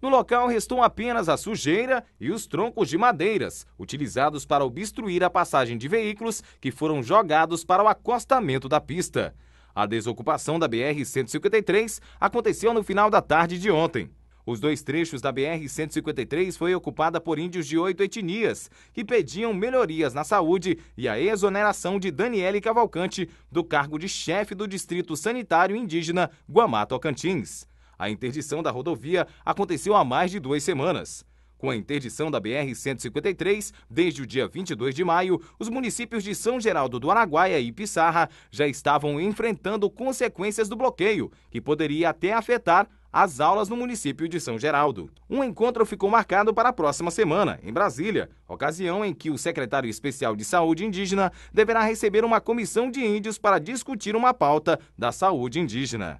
No local restou apenas a sujeira e os troncos de madeiras, utilizados para obstruir a passagem de veículos que foram jogados para o acostamento da pista. A desocupação da BR-153 aconteceu no final da tarde de ontem. Os dois trechos da BR-153 foi ocupada por índios de oito etnias, que pediam melhorias na saúde e a exoneração de Daniele Cavalcante do cargo de chefe do Distrito Sanitário Indígena Guamá Tocantins. A interdição da rodovia aconteceu há mais de duas semanas. Com a interdição da BR-153, desde o dia 22 de maio, os municípios de São Geraldo do Araguaia e Pissarra já estavam enfrentando consequências do bloqueio, que poderia até afetar as aulas no município de São Geraldo. Um encontro ficou marcado para a próxima semana, em Brasília, ocasião em que o secretário especial de Saúde Indígena deverá receber uma comissão de índios para discutir uma pauta da saúde indígena.